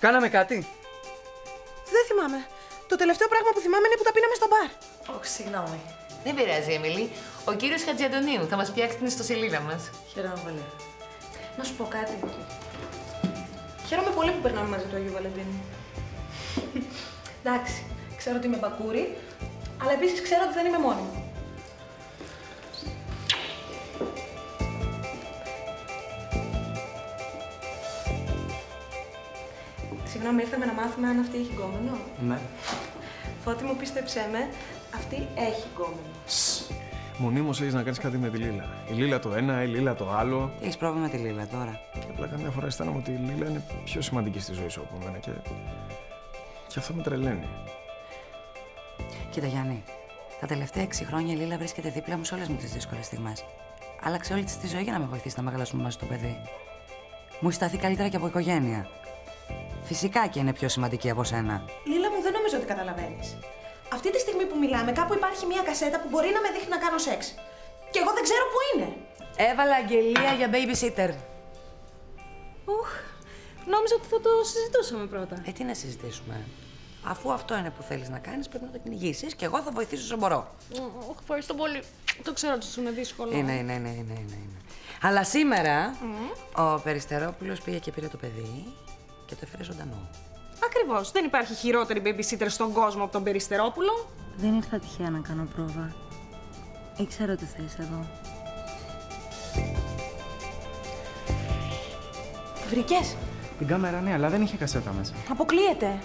Κάναμε κάτι. Δεν θυμάμαι. Το τελευταίο πράγμα που θυμάμαι είναι που τα πίναμε στο μπαρ. Όχι, συγγνώμη. Δεν πειράζει, Εμιλή. Ο κύριος Χατζιαντονίου θα μας φτιάξει την ιστοσελίδα μας. Χαίρομαι πολύ. Να σου πω κάτι. Χαίρομαι πολύ που περνάμε μαζί του Αγίου Βαλεντίνου. Εντάξει, ξέρω ότι είμαι μπακούρι, αλλά επίσης ξέρω ότι δεν είμαι μόνη μου. Συγγνώμη, ήρθαμε να μάθουμε αν αυτή έχει γκόμενο. Ναι. Φώτη μου, πίστεψέ με, αυτή έχει γκόμενο. Μονίμως έχεις να κάνεις κάτι με τη Λίλα. Η Λίλα το ένα, η Λίλα το άλλο. Έχεις πρόβλημα με τη Λίλα τώρα; Και απλά καμιά φορά αισθάνομαι ότι η Λίλα είναι πιο σημαντική στη ζωή σου από μένα και. και αυτό με τρελαίνει. Κοίτα, Γιάννη. Τα τελευταία 6 χρόνια η Λίλα βρίσκεται δίπλα μου σε όλες μου τις δύσκολες στιγμές. Άλλαξε όλη της τη ζωή για να με βοηθήσει να μεγαλώσουμε μαζί το παιδί. Μου έχει σταθεί καλύτερα και από οικογένεια. Φυσικά και είναι πιο σημαντική από σένα. Λίλα μου, δεν νομίζω ότι καταλαβαίνεις. Αυτή τη στιγμή που μιλάμε, κάπου υπάρχει μια κασέτα που μπορεί να με δείχνει να κάνω σεξ. Και εγώ δεν ξέρω πού είναι. Έβαλα αγγελία για babysitter. Ух, νόμιζα ότι θα το συζητούσαμε πρώτα. Ε, τι να συζητήσουμε; Αφού αυτό είναι που θέλεις να κάνεις, πρέπει να το κυνηγήσεις και εγώ θα βοηθήσω όσο μπορώ. Οχ, ευχαριστώ πολύ. Το ξέρω ότι σου είναι δύσκολο. Είναι, είναι, είναι, είναι, είναι. είναι. Αλλά σήμερα ο Περιστερόπουλος πήγε και πήρε το παιδί και το έφερε ζωντανό. Ακριβώς. Δεν υπάρχει χειρότερη babysitter στον κόσμο από τον Περιστερόπουλο. Δεν ήρθα τυχαία να κάνω πρόβα. Ήξερα ότι θα είσαι εδώ. Βρήκες; Την κάμερα ναι, αλλά δεν είχε κασέτα μέσα. Αποκλείεται.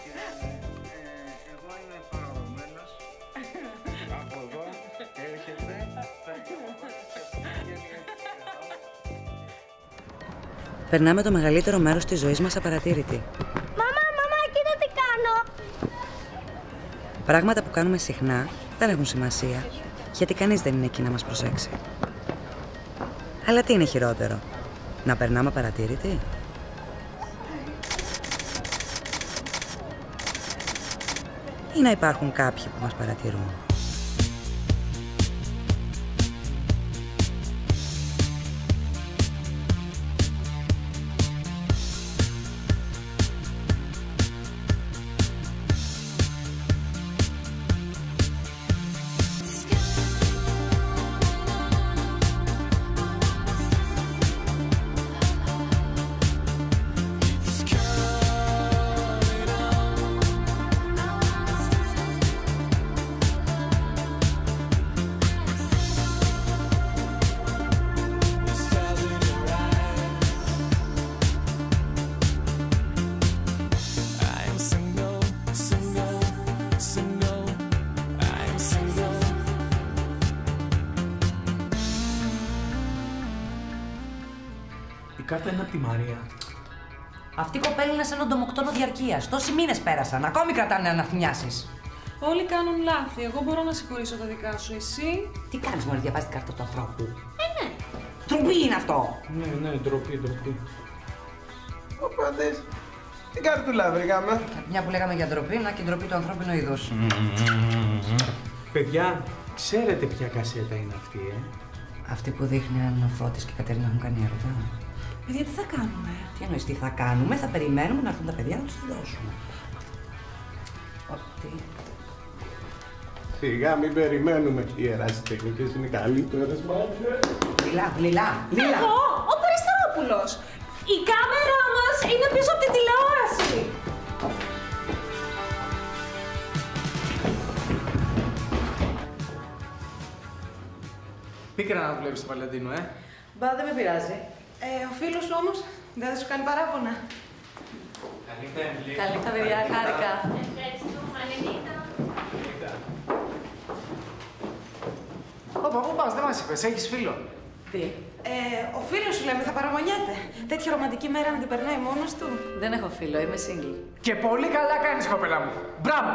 Περνάμε το μεγαλύτερο μέρος της ζωής μας απαρατήρητη. Μαμά, μαμά, κοίτα τι κάνω! Πράγματα που κάνουμε συχνά δεν έχουν σημασία, γιατί κανείς δεν είναι εκεί να μας προσέξει. Αλλά τι είναι χειρότερο, να περνάμε παρατήρητοι; Ή να υπάρχουν κάποιοι που μας παρατηρούν; Τη Μαρία. Αυτή η κοπέλα είναι σαν οντομοκτόνο διαρκείας. Τόσοι μήνες πέρασαν. Ακόμη κρατάνε αναθυμιάσεις. Όλοι κάνουν λάθη. Εγώ μπορώ να συγχωρήσω τα δικά σου. Εσύ; Τι κάνεις, Μωρή, διαβάζεις την κάρτα του ανθρώπου; Ε, ναι. Τροπή είναι αυτό. Ναι, ναι, ντροπή, ντροπή. Ο πάντες, την καρτούλα βρήκαμε; Μια που λέγαμε για ντροπή, να και η ντροπή του ανθρώπινου είδους. Παιδιά, ξέρετε ποια κασέτα είναι αυτή, ε; Αυτή που δείχνει αν ο Φώτης και η Κατερίνα έχουν κάνει έρωτα. Παιδιά, τι θα κάνουμε. Τι εννοείς, τι θα κάνουμε, θα περιμένουμε να έρθουν τα παιδιά να τους τη δώσουμε. Ότι... Σιγά, μην περιμένουμε. Οι ερασιτεχνικές είναι καλύτερες, μάτια. Λιλά, λιλά, λιλά. Εγώ, ο Περιστερόπουλος. Η κάμερά μας είναι πίσω από τη τηλεόραση. Πίκρα να δουλεύεις στο Βαλεντίνο, ε. Μπα, δεν με πειράζει. Ε, ο φίλος σου όμως δεν θα σου κάνει παράπονα. Καλήτα, Εμιλή. Καλή τα παιδιά, χάρηκα. Όπα, πού πας, δεν μας είπες, έχεις φίλο. Τι, Ε, ο φίλος σου λέμε θα παραμονιέται. Τέτοια ρομαντική μέρα να την περνάει μόνος του. δεν έχω φίλο, είμαι single. Και πολύ καλά κάνεις, κοπέλα μου. Μπράβο.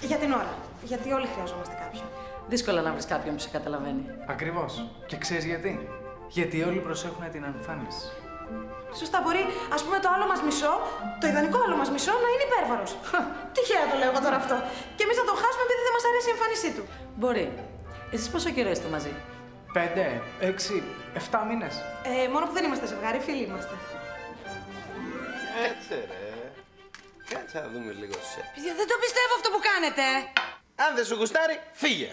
Για την ώρα. Γιατί όλοι χρειαζόμαστε κάποιον. Δύσκολα να βρεις κάποιον που σε καταλαβαίνει. Ακριβώς. Και ξέρεις γιατί; Γιατί όλοι προσέχουν την εμφάνιση. Σωστά, μπορεί ας πούμε το άλλο μας μισό, το ιδανικό άλλο μας μισό να είναι υπέρβαρος. Τυχαία το λέω εγώ τώρα αυτό. Και εμείς θα τον χάσουμε επειδή δεν μας αρέσει η εμφάνισή του. Μπορεί. Εσείς πόσο καιρό είστε μαζί; Πέντε, έξι, εφτά μήνες. Ε, μόνο που δεν είμαστε ζευγάρι, φίλοι είμαστε. Έτσι, ρε. Κάτσε να δούμε λίγο σε. Παιδιά, δεν το πιστεύω αυτό που κάνετε. Αν δεν σου γουστάρει, φύγε.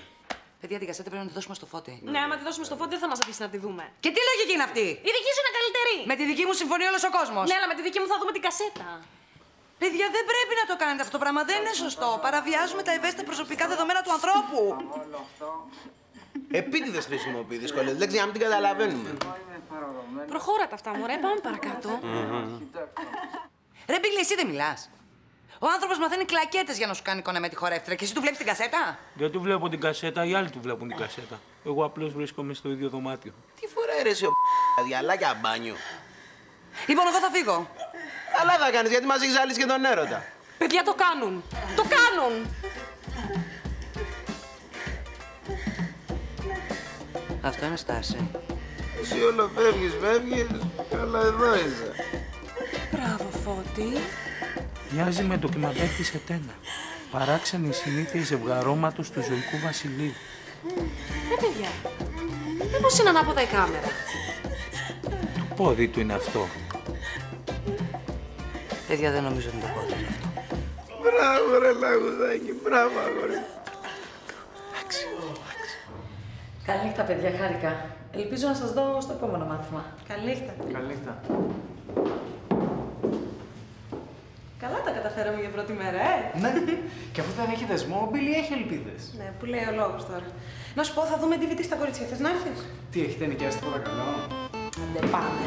Παιδιά, την κασέτα πρέπει να τη δώσουμε στο φώτι. Ναι, άμα τη δώσουμε στο φώτι δεν θα μας αφήσει να τη δούμε. Και τι λογική είναι αυτή; Η δική σου είναι καλύτερη. Με τη δική μου συμφωνεί όλος ο κόσμος. Ναι, αλλά με τη δική μου θα δούμε την κασέτα. Παιδιά, δεν πρέπει να το κάνετε αυτό το πράγμα. Δεν είναι σωστό. Παραβιάζουμε τα ευαίσθητα προσωπικά δεδομένα του ανθρώπου. Επίτηδες χρησιμοποιείς δύσκολε λέξει για να μην την καταλαβαίνουμε. Προχώρα τα αυτά, μωρέ, πάμε παρακάτω. Ρε Μπίλη, εσύ δεν μιλάς. Ο άνθρωπος μαθαίνει κλακέτες για να σου κάνει εικόνα με τη χορεύτρια και εσύ του βλέπεις την κασέτα; Δεν του βλέπω την κασέτα, οι άλλοι του βλέπουν την κασέτα. Εγώ απλώς βρίσκομαι στο ίδιο δωμάτιο. Τι φοράει ρε εσύ ο διαλάκια μπάνιο. Λοιπόν, εγώ θα φύγω. Καλά θα κάνεις γιατί μας έχεις ζάλει και τον έρωτα. Παιδιά το κάνουν. Το κάνουν. Αυτό είναι στάση. Εσύ όλο φεύγεις, φεύγεις. Αλλά εδώ είσαι. Μπράβο, Φώτη. Μοιάζει με ντοκιμαντέρ της Ετένα. Παράξενη συνήθεια ζευγαρώματος του ζωικού βασιλείου. Ε, παιδιά. Μήπως είναι ανάποδα η κάμερα; Το πόδι του είναι αυτό. Παιδιά, δεν νομίζω ότι είναι το πόδι του αυτό. Μπράβο ρε λαγουδάκι, μπράβο αγόρι. Καληνύχτα, παιδιά, χάρηκα. Ελπίζω να σας δω στο επόμενο μάθημα. Καληνύχτα. Καληνύχτα. Καλά τα καταφέραμε για πρώτη μέρα, ε. Ναι. και αφού δεν έχει δεσμό, ο Μπίλι έχει ελπίδες. Ναι, που λέει ο λόγος τώρα. Να σου πω, θα δούμε DVD στα κορίτσια. Θες να έρθεις; Τι έχετε νοικιάσει τίποτα καλό; Δεν πάμε.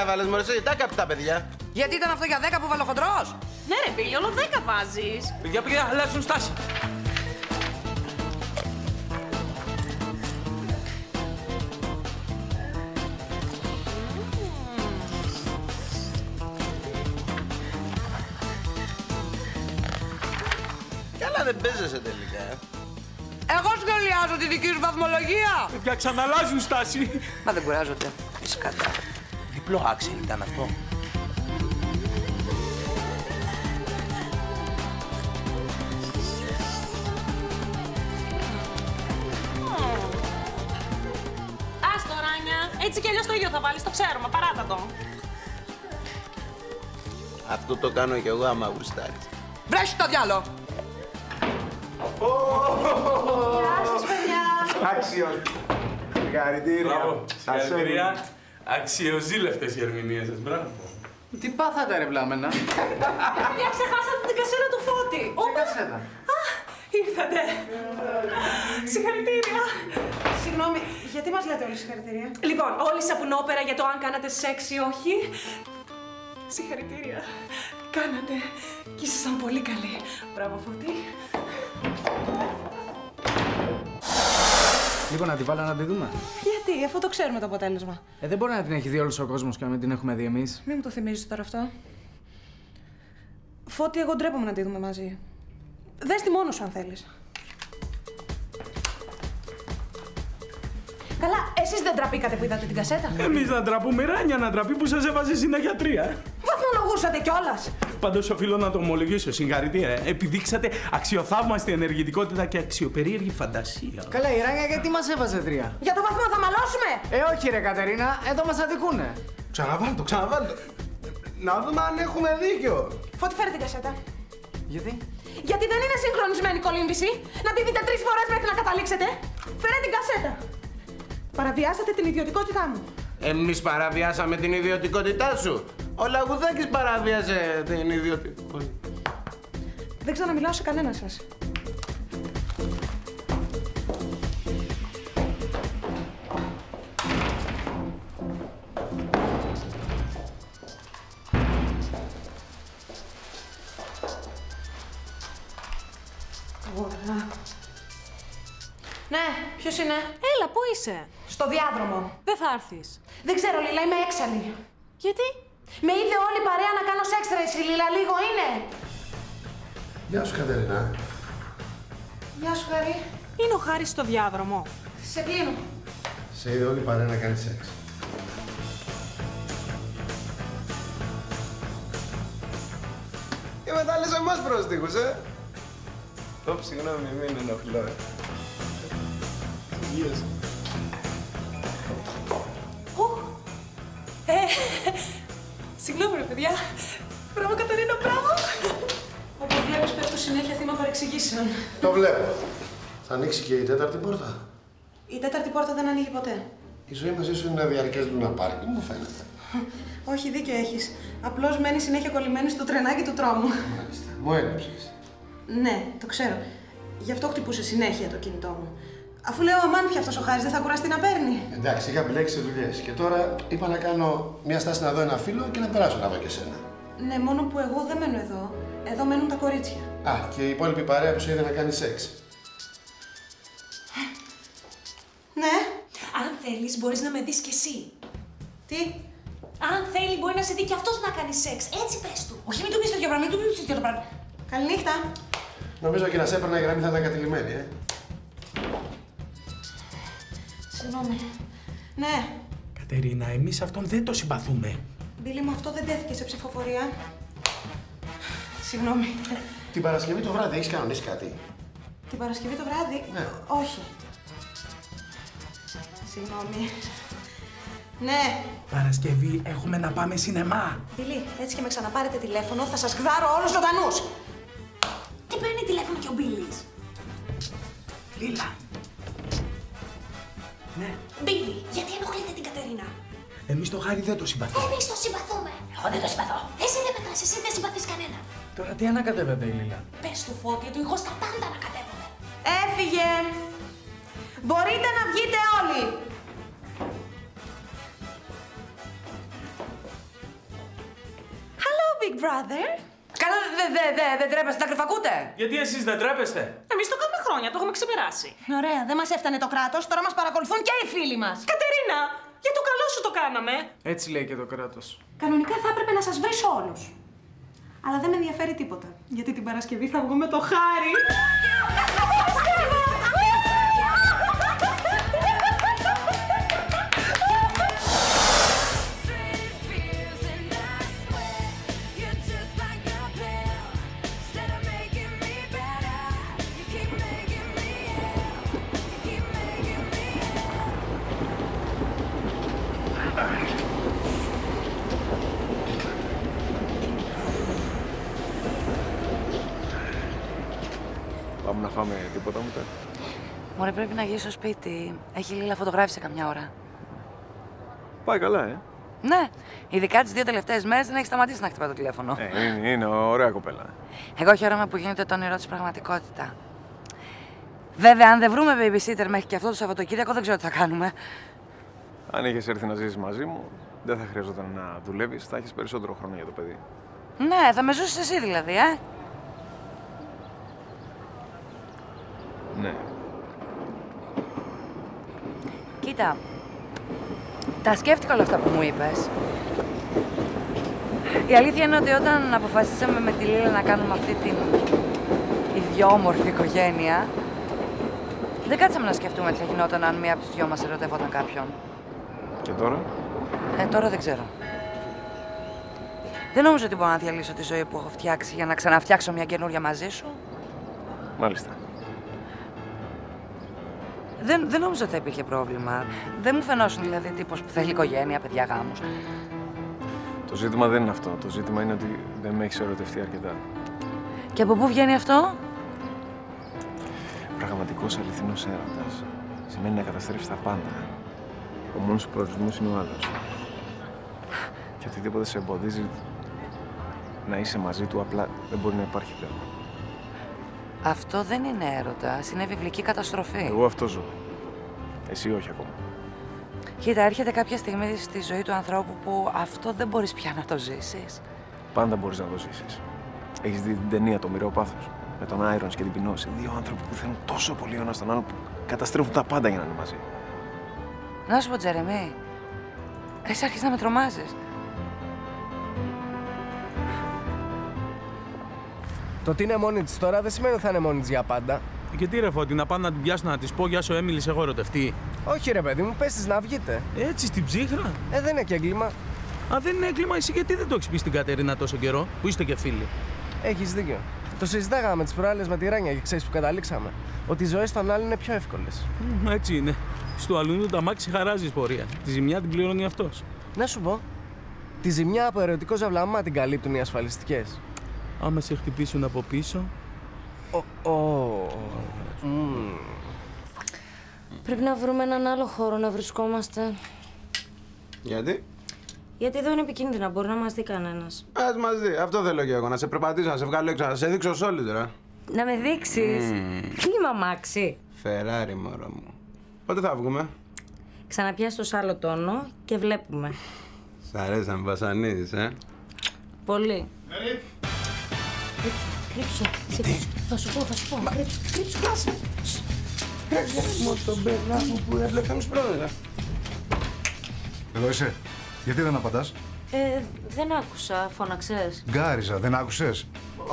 Έβαλες μωρέ, εσύ, τα κάψει τα παιδιά. Γιατί ήταν αυτό για 10 που βάλω χοντρός; Ναι, ρε, Μπίλη, όλο 10 βάζεις. Παιδιά, παιδιά, αλλάζουν στάση. Καλά δεν παίζεσαι τελικά. ε. Εγώ σχολιάζω τη δική σου βαθμολογία. Παιδιά, ξαναλάζουν στάση. Μα δεν κουράζονται. Σκατά. Διπλό άξιλ ήταν αυτό. Ας το, Ράνια. Έτσι κι αλλιώς το ίδιο θα βάλεις, το ξέρουμε. Παράτα το. Αυτό το κάνω κι εγώ άμα γουστάρεις. Βρέσει το διάλο. Γεια σας, παιδιά. Άξιον. Συγχαρητήρια. Μπράβο. Σας Συγχαρητήρια. Αξιοζήλευτες οι ερμηνείες σας. Μπράβο. Τι πάθατε ρε βλάμενα; Παιδιά, ξεχάσατε την κασέτα του φώτη. Τι κασέτα. Ήρθατε. Συγχαρητήρια. Συγγνώμη, γιατί μας λέτε όλοι συγχαρητήρια; Λοιπόν, όλη σαπουνόπερα για το αν κάνατε σεξ ή όχι. Συγχαρητήρια. Κάνατε. Και ήσασταν πολύ καλοί. Μπράβο, Φώτη. Λοιπόν, να τη βάλω να τη δούμε. Γιατί, αφού το ξέρουμε το αποτέλεσμα. Ε, δεν μπορεί να την έχει δει όλος ο κόσμος και να μην την έχουμε δει εμείς. Μην μου το θυμίζεις τώρα αυτό. Φώτη, εγώ ντρέπομαι να τη δούμε μαζί. Δες τη μόνος σου αν θέλεις. Καλά, εσείς δεν τραπήκατε που είδατε την κασέτα. Εμείς να τραπούμε ράνια να τραπεί που σας έβαζε συναγιατρία. Βαθμολογούσατε κιόλας. Πάντως οφείλω να το ομολογήσω, συγχαρητήρια. Επιδείξατε αξιοθαύμαστη ενεργητικότητα και αξιοπερίεργη φαντασία. Καλά, η Ράνια γιατί μας έβαζε τρία; Για το βαθμό θα μαλώσουμε. Ε, όχι ρε Κατερίνα, εδώ μας αδικούνε. Ξαναβάλ' το, ξαναβάλ' το. Να δούμε αν έχουμε δίκιο. Φώτη, φέρε την κασέτα. Γιατί; Γιατί δεν είναι συγχρονισμένη η κολύμβηση. Να τη δείτε τρεις φορές μέχρι να καταλήξετε. Φέρε την κασέτα. Παραβιάσατε την ιδιωτικότητά μου. Εμείς παραβιάσαμε την ιδιωτικότητά σου. Ο Λαγουδάκης παραβίασε την ιδιωτικότητα. Δεν ξαναμιλάω σε κανένα σας. Ωραία. Ναι, ποιος είναι; Έλα, πού είσαι; Στο διάδρομο. Δεν θα έρθεις. Δεν ξέρω, Λίλα, είμαι έξαλλη. Γιατί; Με είδε όλη η παρέα να κάνω σεξ, ρε, εσύ, Λίλα, λίγο είναι. Γεια σου, Κατερίνα. Γεια σου, Χαρή. Είναι ο Χάρης στο διάδρομο. Σε κλείνω. Σε είδε όλη η παρέα να κάνει σεξ. Και μετά λες εμάς πρόστιχους, ε! Ωπ, συγγνώμη, μην ενοχλώ, ε. Yes. Ε, συγγνώμη ρε παιδιά. Μπράβο Καταρίνα, μπράβο. Όπως βλέπεις πέφτω συνέχεια θύμα παρεξηγήσεων. Το βλέπω. Θα ανοίξει και η τέταρτη πόρτα. Η τέταρτη πόρτα δεν ανοίγει ποτέ. Η ζωή μαζί σου είναι ένα διαρκές λουναπάρκι, μου φαίνεται. Όχι, δίκιο έχεις. Απλώς μένει συνέχεια κολλημένη στο τρενάκι του τρόμου. Μου έλειψες. Ναι, το ξέρω. Γι' αυτό χτυπούσε συνέχεια το κινητό μου. Αφού λέω αμάν πια αυτός ο Χάρης δεν θα κουραστεί να παίρνει. Εντάξει, είχα επιλέξει σε δουλειές και τώρα είπα να κάνω μια στάση να δω ένα φίλο και να περάσω να δω και σένα. Ναι, μόνο που εγώ δεν μένω εδώ. Εδώ μένουν τα κορίτσια. Α, και η υπόλοιπη παρέα που σε είδε να κάνει σεξ. Ναι. Αν θέλεις, μπορείς να με δεις κι εσύ. Τι; Αν θέλει, μπορεί να σε δει κι αυτός να κάνει σεξ. Έτσι πες του. Όχι, μην του πεις τέτοιο πράγμα, μην του πεις τέτοιο πράγμα. Καληνύχτα. Νομίζω και να σε έπαιρνα για να μην θα ήταν κατηλημένη, ε. Συγγνώμη. Ναι. Κατερίνα, εμείς αυτόν δεν το συμπαθούμε. Μπίλη μου, αυτό δεν τέθηκε σε ψηφοφορία. Συγγνώμη. Την Παρασκευή το βράδυ έχεις κανονίσει κάτι; Την Παρασκευή το βράδυ; Ναι. Όχι. Συγγνώμη. Ναι. Παρασκευή έχουμε να πάμε σινεμά. Μπίλη, έτσι και με ξαναπάρετε τηλέφωνο, θα σας γδάρω όλους ζωντανούς. Τι παίρνει τηλέφωνο και ο Μπίλης; Λίλα. Ναι. Μπίλη, γιατί ενοχλείτε την Κατερίνα; Εμείς το χάρι δεν το συμπαθούμε. Εμείς το συμπαθούμε. Εγώ δεν το συμπαθώ. Εσύ δεν πετάς, εσύ δεν συμπαθείς κανέναν. Τώρα τι ανακατεύεται η Λίλα. Πες του φώτη του, εγώ στα πάντα να κατέβομαι. Έφυγε. Μπορείτε να βγείτε όλοι. Hello, Big Brother. Καλά, δεν δε, δε, δεν τρέπεστε, τα κρυφακούτε. Γιατί εσείς δεν τρέπεστε; Εμείς το κάνουμε χρόνια, το έχουμε ξεπεράσει. Ωραία, δεν μας έφτανε το κράτος, τώρα μας παρακολουθούν και οι φίλοι μας. Κατερίνα, για το καλό σου το κάναμε. Έτσι λέει και το κράτος. Κανονικά θα έπρεπε να σας βρίσω όλους. Αλλά δεν με ενδιαφέρει τίποτα, γιατί την Παρασκευή θα βγούμε το χάρι. Μωρέ, πρέπει να γυρίσω στο σπίτι. Έχει Λίλα φωτογράφησε καμιά ώρα. Πάει καλά, ε. Ναι, ειδικά τις δύο τελευταίες μέρες δεν έχει σταματήσει να χτυπάει το τηλέφωνο. ε είναι, είναι ωραία κοπέλα. Εγώ χαίρομαι που γίνεται το όνειρό της πραγματικότητα. Βέβαια, αν δεν βρούμε babysitter μέχρι και αυτό το Σαββατοκύριακο, δεν ξέρω τι θα κάνουμε. Αν είχες έρθει να ζήσεις μαζί μου, δεν θα χρειαζόταν να δουλεύεις, θα έχεις περισσότερο χρόνο για το παιδί. Ναι, θα με ζούσε εσύ δηλαδή, ε. Ναι. Κοίτα, τα σκέφτηκα όλα αυτά που μου είπες. Η αλήθεια είναι ότι όταν αποφασίσαμε με τη Λίλα να κάνουμε αυτή την ιδιόμορφη οικογένεια, δεν κάτσαμε να σκεφτούμε τι θα γινόταν αν μία από τις δυο μας ερωτεύονταν κάποιον. Και τώρα, Ε, τώρα δεν ξέρω. Δεν νομίζω ότι μπορώ να διαλύσω τη ζωή που έχω φτιάξει για να ξαναφτιάξω μια καινούρια μαζί σου. μάλιστα. Δεν, δεν νομίζω ότι θα υπήρχε πρόβλημα. Δεν μου φαινόσουν δηλαδή τύπος που θέλει οικογένεια, παιδιά, γάμους. Το ζήτημα δεν είναι αυτό. Το ζήτημα είναι ότι δεν με έχει ερωτευτεί αρκετά. Και από πού βγαίνει αυτό; Πραγματικός αληθινός έρωτας σημαίνει να καταστρέψεις τα πάντα. Ο μόνος σου προορισμός είναι ο άλλος. Και οτιδήποτε σε εμποδίζει να είσαι μαζί του απλά δεν μπορεί να υπάρχει πλέον. Αυτό δεν είναι έρωτα, είναι βιβλική καταστροφή. Εγώ αυτό ζω. Εσύ όχι ακόμα. Κοίτα, έρχεται κάποια στιγμή στη ζωή του ανθρώπου που αυτό δεν μπορείς πια να το ζήσεις. Πάντα μπορείς να το ζήσεις. Έχεις δει την ταινία Το μοιραίο πάθος με τον Άιρον και την Πινόση. Δύο άνθρωποι που θέλουν τόσο πολύ ο ένας τον άλλον που καταστρέφουν τα πάντα για να είναι μαζί. Να σου πω, Τζερεμί, εσύ άρχισες να με τρομάζεις. Το ότι είναι μόνη της τώρα δεν σημαίνει ότι θα είναι μόνη της για πάντα. Και τι ρε Φώτη, να πάω να την πιάσω να της πω Γεια σου, Έμιλης, έχω ερωτευτεί. Όχι, ρε παιδί μου, πες της να βγείτε. Έτσι στην ψύχρα. Ε, δεν είναι και έγκλημα. Α, δεν είναι έγκλημα, εσύ γιατί δεν το έχεις πει στην Κατερίνα τόσο καιρό, που είστε και φίλοι. Έχεις δίκιο. Το συζητάγαμε τις προάλλες με τη Ράνια και ξέρεις που καταλήξαμε. Ότι οι ζωές των άλλων είναι πιο εύκολες. Μ, Έτσι είναι. Στο αλούνι το αμάξι χαράζεις πορεία. Τη ζημιά την πληρώνει αυτός. Να σου πω, τη ζημιά από ερωτικό ζαβλαμά την καλύπτουν οι ασφαλιστικές. Άμα σε χτυπήσουν από πίσω. Ω. Μμμ. Πρέπει να βρούμε έναν άλλο χώρο να βρισκόμαστε. Γιατί; Γιατί εδώ είναι επικίνδυνα, μπορεί να μας δει κανένας. Α μας δει. Αυτό θέλω και εγώ. Να σε περπατήσω, να σε βγάλω έξω, να σε δείξω σ' όλη τώρα. Να με δείξεις. Μμμ. Τι είμαι αμάξι. Φεράρι, μωρό μου. Πότε θα βγούμε; Ξαναπιάσει το άλλο τόνο και βλέπουμε. Σ' αρέσει να με βασανίζεις, ε. Πολύ. Κρύψου. Κρύψου. Θα σου πω, θα σου πω. Κρύψου, κρύψου, κρύψου. Μου τον περνά μου που έβλεπες πρόεδρε. Εδώ είσαι. Γιατί δεν απαντάς; Ε, δεν άκουσα, φώναξες. Γκάριζα, δεν άκουσες;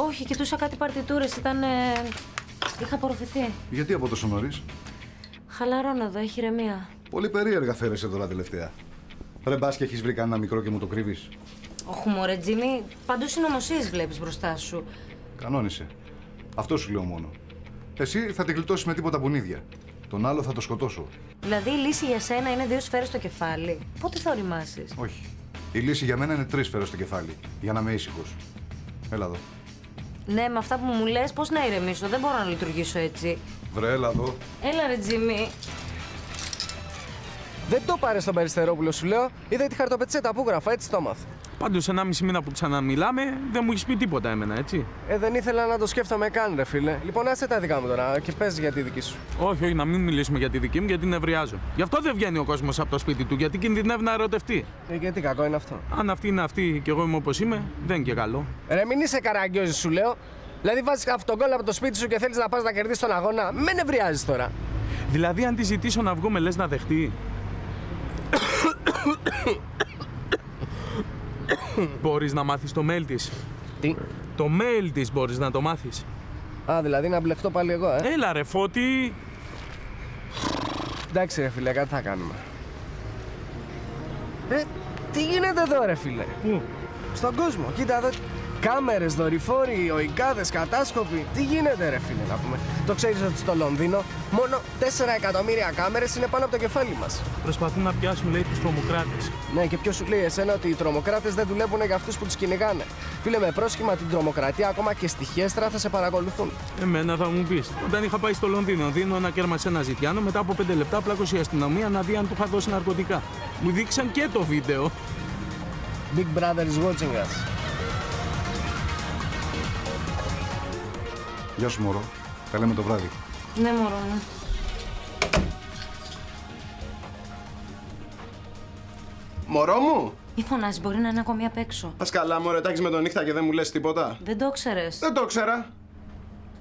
Όχι, κοιτούσα κάτι παρτιτούρες, ήταν... ε, Είχα απορροφηθεί. Γιατί από τόσο νωρίς; Χαλαρώνω εδώ, έχει ηρεμία. Πολύ περίεργα φέρεσαι τώρα τελευταία. Ρε μπας και έχεις βρει κανένα μικρό και μου το κρύβεις. Όχι, μωρέ, Τζίμι, παντού συνωμοσίες βλέπεις μπροστά σου. Κανόνισε. Αυτό σου λέω μόνο. Εσύ θα την γλιτώσεις με τίποτα μπουνίδια. Τον άλλο θα το σκοτώσω. Δηλαδή, η λύση για σένα είναι δύο σφαίρες στο κεφάλι. Πότε θα οριμάσεις; Όχι. Η λύση για μένα είναι τρεις σφαίρες στο κεφάλι. Για να είμαι ήσυχος. Έλα εδώ. Ναι, με αυτά που μου λες, πώς να ηρεμήσω; Δεν μπορώ να λειτουργήσω έτσι. Βρε, έλα εδώ. Έλα, ρε, Τζίμι. Δεν το πάρε στον Περιστερόπουλο, σου λέω. Είδε τη χαρτοπετσέτα που γράφα, έτσι το έμαθα. Πάντως, ένα μισή μήνα που ξαναμιλάμε, δεν μου έχεις πει τίποτα εμένα, έτσι. Ε, δεν ήθελα να το σκέφτομαι καν, ρε φίλε. Λοιπόν, άσε τα δικά μου τώρα και πες για τη δική σου. Όχι, όχι, να μην μιλήσουμε για τη δική μου, γιατί νευριάζω. Γι' αυτό δεν βγαίνει ο κόσμος από το σπίτι του, γιατί κινδυνεύει να ερωτευτεί. Ε, γιατί κακό είναι αυτό. Αν αυτή είναι αυτή και εγώ είμαι όπως είμαι, δεν είναι και καλό. Ρε, μην είσαι καραγκιόζη, σου λέω. Δηλαδή, βάζεις αυτόν τον από το σπίτι σου και θέλεις να πας να κερδίσεις τον αγώνα. Με νευριάζεις τώρα. Δηλαδή, αν τη ζητήσω να βγούμε, λες να δεχτεί. Μπορείς να μάθεις το mail της. Τι; Το mail της μπορείς να το μάθεις. Α, δηλαδή να μπλεχτώ πάλι εγώ, ε; Έλα ρε Φώτη. Εντάξει, ρε φίλε, κάτι θα κάνουμε. Ε, τι γίνεται εδώ, ρε φίλε; Πού; Στον κόσμο. Κοίτα εδώ. Κάμερες, δορυφόροι, οικάδες, κατάσκοποι. Τι γίνεται, ρε φίλε, να πούμε. Το ξέρεις ότι στο Λονδίνο μόνο 4 εκατομμύρια κάμερες είναι πάνω από το κεφάλι μας. Προσπαθούν να πιάσουν, λέει, τους τρομοκράτες. Ναι, και ποιος σου λέει εσένα ότι οι τρομοκράτες δεν δουλεύουν για αυτούς που τους κυνηγάνε. Φίλε, με πρόσχημα την τρομοκρατία, ακόμα και στοιχέστρα θα σε παρακολουθούν. Εμένα θα μου πεις. Όταν είχα πάει στο Λονδίνο, δίνω ένα κέρμα σε ένα ζητιάνο, μετά από 5 λεπτά πλάκωσε η αστυνομία να δει αν του είχα δώσει ναρκωτικά. Μου δείξαν και το βίντεο. Big Brother is watching us. Γεια σου, μωρό. Τα λέμε το βράδυ. Ναι, μωρό, ναι. Μωρό μου! Μη φωνάζεις, μπορεί να είναι ακόμη απ' έξω. Πας καλά, μωρέ, τα έχεις με τον νύχτα και δεν μου λες τίποτα; Δεν το ξέρες. Δεν το ήξερα.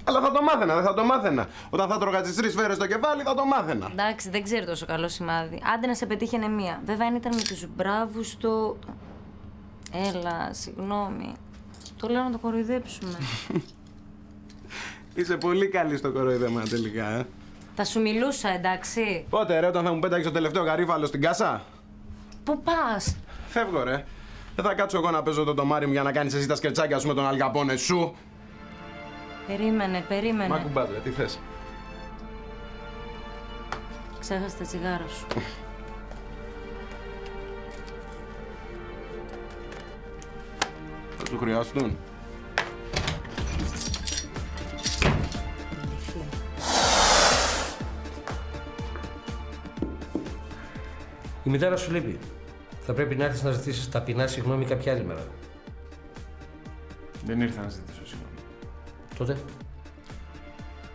Αλλά θα το μάθαινα, δεν θα το μάθαινα. Όταν θα τρώγα τις τρεις σφαίρε στο κεφάλι, θα το μάθαινα. Εντάξει, δεν ξέρει τόσο καλό σημάδι. Άντε να σε πετύχαινε μία. Βέβαια, αν ήταν με του μπράβου του. Έλα, συγγνώμη. Το λέω να το κοροϊδέψουμε. Είσαι πολύ καλή στο κοροϊδέμα τελικά, ε. Θα σου μιλούσα, εντάξει. Πότε ρε, όταν θα μου πέταξε το τελευταίο γαρίφαλο στην κάσα; Πού πας; Φεύγω, ρε. Δεν θα κάτσω εγώ να παίζω το τομάρι μου για να κάνεις εσύ τα σκερτσάκια σου με τον Αλκαπόνε σου. Περίμενε, περίμενε. Μα κουμπάς, ρε, τι θες. Ξέχασε τα τσιγάρα σου. Θα σου χρειαστούν. Η μητέρα σου λείπει. Θα πρέπει να έρθεις να ζητήσεις ταπεινά συγγνώμη κάποια άλλη μέρα. Δεν ήρθα να ζητήσω συγγνώμη. Τότε;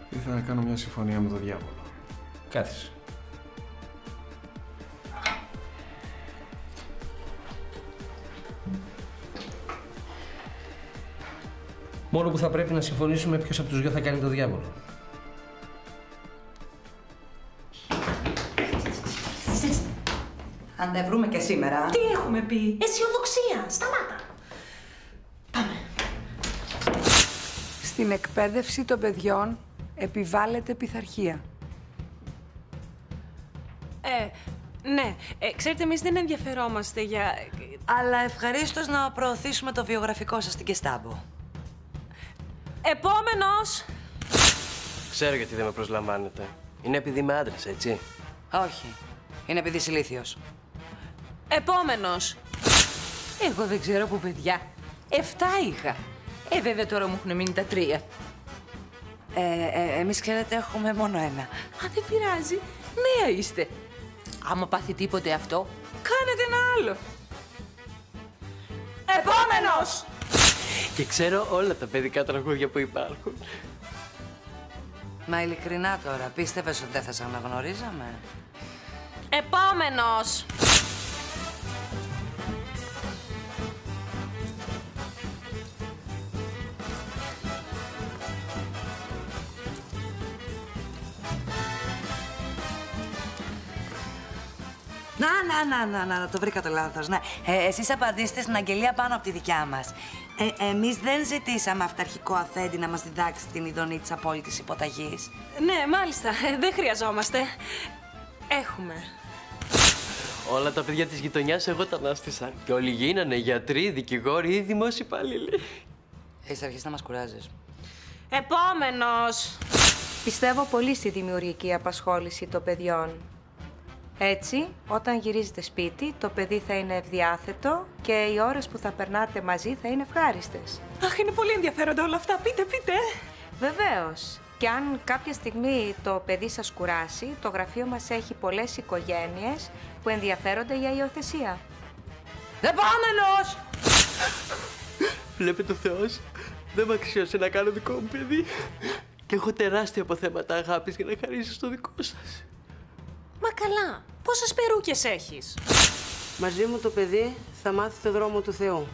Ήρθα να κάνω μια συμφωνία με τον διάβολο. κάθισε. Μόνο που θα πρέπει να συμφωνήσουμε ποιος από τους δυο θα κάνει το διάβολο. Αν τα βρούμε και σήμερα. Τι έχουμε πει, αισιοδοξία, σταμάτα. Στην εκπαίδευση των παιδιών επιβάλλεται πειθαρχία. Ε, ναι. Ε, ξέρετε, εμείς δεν ενδιαφερόμαστε για. Αλλά ευχαρίστως να προωθήσουμε το βιογραφικό σας στην Κεστάμπο. Επόμενος! Ξέρω γιατί δεν με προσλαμβάνετε. Είναι επειδή είμαι άντρας, έτσι; Όχι. Είναι επειδή είσαι ηλίθιος. Επόμενος! Εγώ δεν ξέρω που παιδιά. Εφτά είχα. Ε, βέβαια τώρα μου έχουν μείνει τα τρία. Ε, ε, εμείς ξέρετε έχουμε μόνο ένα. Α, δεν πειράζει. Νέα είστε. Άμα πάθει τίποτε αυτό, κάνετε ένα άλλο. Επόμενος! Και ξέρω όλα τα παιδικά τραγούδια που υπάρχουν. Μα ειλικρινά τώρα, πίστευες ότι δεν θα σε αναγνωρίζαμε; Επόμενος! Να, να, να, να, να, το βρήκα το λάθος, ναι. Ε, εσείς απαντήστε στην αγγελία πάνω από τη δικιά μας. Ε, εμείς δεν ζητήσαμε αυταρχικό αφέντη να μας διδάξει την ειδονή της απόλυτης υποταγής. Ναι, μάλιστα. Ε, Δεν χρειαζόμαστε. Έχουμε. Όλα τα παιδιά της γειτονιάς εγώ τα ανάστησα. Και όλοι γίνανε γιατροί, δικηγόροι ή δημόσιοι υπάλληλοι. Έχεις αρχίσει να μας κουράζεις. Επόμενος! Πιστεύω πολύ στη δημιουργική απασχόληση των παιδιών. Έτσι, όταν γυρίζετε σπίτι, το παιδί θα είναι ευδιάθετο και οι ώρες που θα περνάτε μαζί θα είναι ευχάριστες. Αχ, είναι πολύ ενδιαφέροντα όλα αυτά. Πείτε, πείτε. Βεβαίως. Και αν κάποια στιγμή το παιδί σας κουράσει, το γραφείο μας έχει πολλές οικογένειες που ενδιαφέρονται για υιοθεσία. Επόμενος! Βλέπετε ο Θεός, δεν με αξίωσε να κάνω δικό μου παιδί. Και έχω τεράστια αποθέματα αγάπης για να χαρίσω στο δικό σας. Μα καλά. Πόσες περούκες έχεις; Μαζί μου το παιδί θα μάθει το δρόμο του Θεού.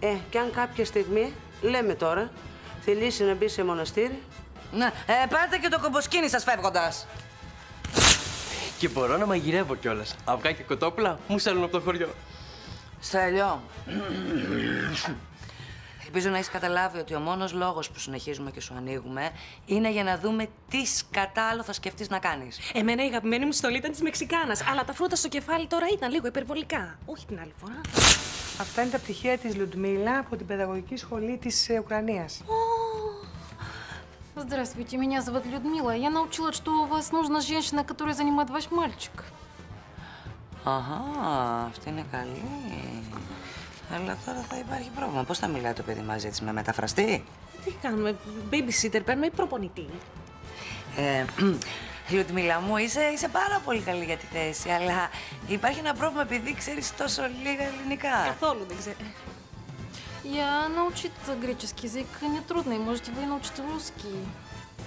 Ε, και αν κάποια στιγμή, λέμε τώρα, θελήσει να μπει σε μοναστήρι. Ναι, ε, πάρτε και το κομποσκίνη σας φεύγοντας. Και μπορώ να μαγειρεύω κιόλας. Αυγά και κοτόπουλα μου στέλνουν από το χωριό. Στέλιο. Ελπίζω να έχει καταλάβει ότι ο μόνος λόγος που συνεχίζουμε και σου ανοίγουμε είναι για να δούμε τι σκατά άλλο θα σκεφτείς να κάνεις. Εμένα η αγαπημένη μου στολή ήταν τη Μεξικάνα, αλλά τα φρούτα στο κεφάλι τώρα ήταν λίγο υπερβολικά. Όχι την άλλη φορά. Αυτά είναι τα πτυχία της Λουντμίλα από την παιδαγωγική σχολή της ε, Ουκρανίας. Здравствуйте, меня зовут Людмила. Я научилась, что у вас нужна женщина, которая занимает ваш мальчик. Αχα, αυτή είναι καλή. Αλλά τώρα θα υπάρχει πρόβλημα. Πώς θα μιλάει το παιδί μαζί της με μεταφραστή. Τι κάνουμε, babysitter παίρνουμε ή προπονητή. Ε, Λουτμίλα μου, είσαι, είσαι πάρα πολύ καλή για τη θέση, αλλά υπάρχει ένα πρόβλημα επειδή ξέρεις τόσο λίγα ελληνικά. Καθόλου δεν ξέρω. Я научить греческий язык нетрудно, и можете вы научить русский.